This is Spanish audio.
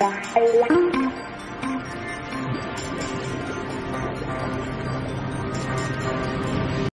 Hasta luego.